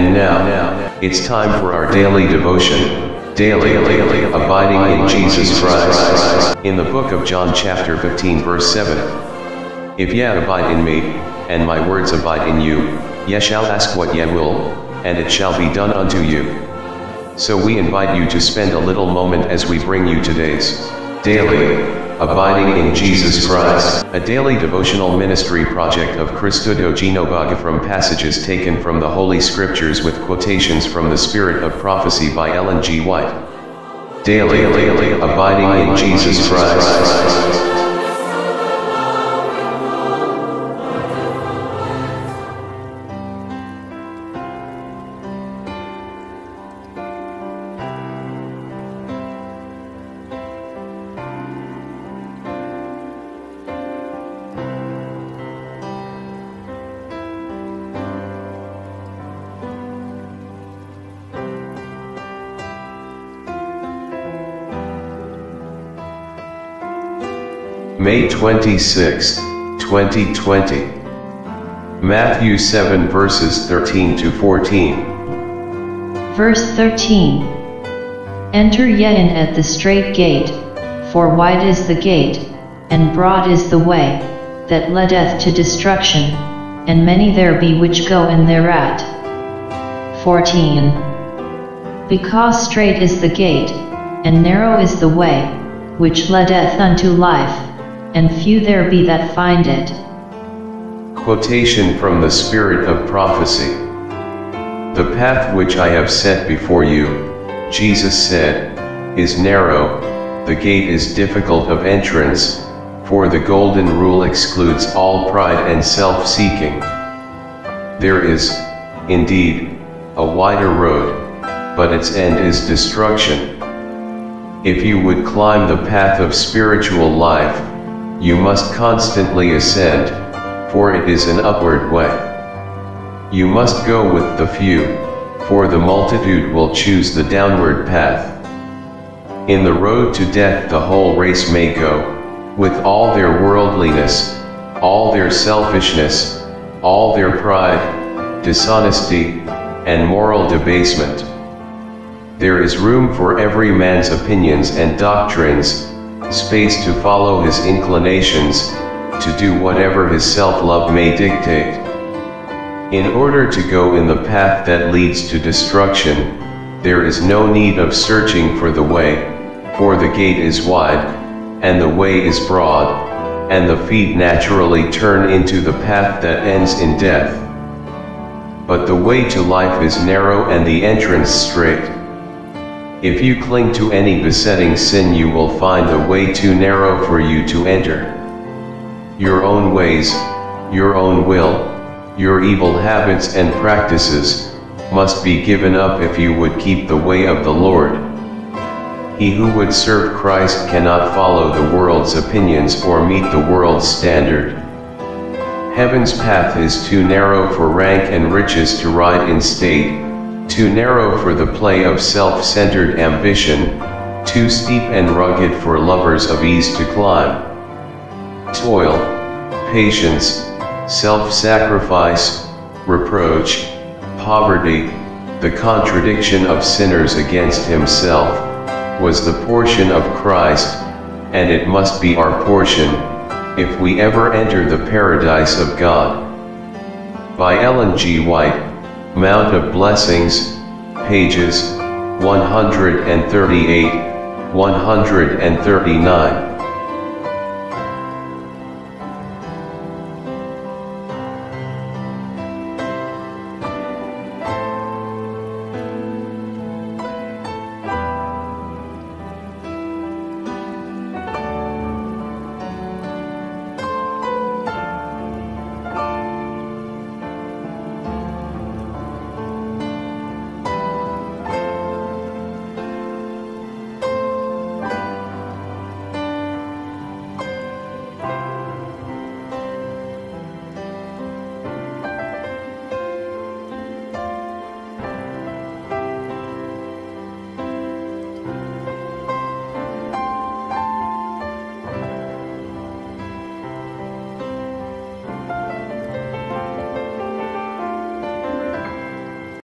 And now, it's time for our daily devotion, daily, abiding in Jesus Christ. In the book of John chapter 15 verse 7. If ye abide in me, and my words abide in you, ye shall ask what ye will, and it shall be done unto you. So we invite you to spend a little moment as we bring you today's daily abiding in Jesus Christ, a daily devotional ministry project of Cristuto Genobaga from passages taken from the Holy Scriptures with quotations from the Spirit of Prophecy by Ellen G. White. Daily, Daily, abiding in Jesus Christ. May 26, 2020. Matthew 7 verses 13 to 14. Verse 13. Enter ye in at the strait gate, for wide is the gate, and broad is the way, that leadeth to destruction, and many there be which go in thereat. 14. Because strait is the gate, and narrow is the way, which leadeth unto life, and few there be that find it. Quotation from the Spirit of Prophecy. The path which I have set before you, Jesus said, is narrow, the gate is difficult of entrance, for the golden rule excludes all pride and self-seeking. There is, indeed, a wider road, but its end is destruction. If you would climb the path of spiritual life, you must constantly ascend, for it is an upward way. You must go with the few, for the multitude will choose the downward path. In the road to death the whole race may go, with all their worldliness, all their selfishness, all their pride, dishonesty, and moral debasement. There is room for every man's opinions and doctrines, space to follow his inclinations, to do whatever his self-love may dictate. In order to go in the path that leads to destruction, there is no need of searching for the way, for the gate is wide, and the way is broad, and the feet naturally turn into the path that ends in death. But the way to life is narrow and the entrance strait. If you cling to any besetting sin you will find the way too narrow for you to enter. Your own ways, your own will, your evil habits and practices, must be given up if you would keep the way of the Lord. He who would serve Christ cannot follow the world's opinions or meet the world's standard. Heaven's path is too narrow for rank and riches to ride in state, too narrow for the play of self-centered ambition, too steep and rugged for lovers of ease to climb. Toil, patience, self-sacrifice, reproach, poverty, the contradiction of sinners against himself, was the portion of Christ, and it must be our portion, if we ever enter the paradise of God. By Ellen G. White Mount of Blessings, pages 138, 139.